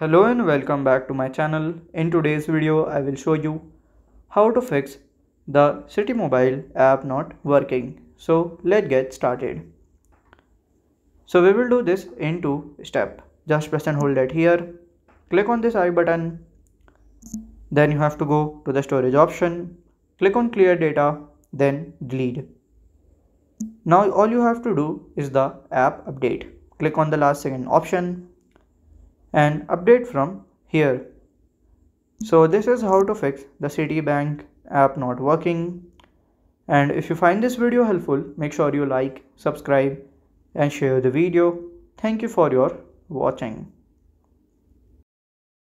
Hello and welcome back to my channel. In today's video, I will show you how to fix the Citi Mobile app not working. So let's get started. So we will do this in two step. Just press and hold it here. Click on this I button. Then you have to go to the storage option. Click on clear data, then delete. Now all you have to do is the app update. Click on the last second option and update from here. So this is how to fix the Citibank app not working. And if you find this video helpful, make sure you like, subscribe and share the video. Thank you for your watching.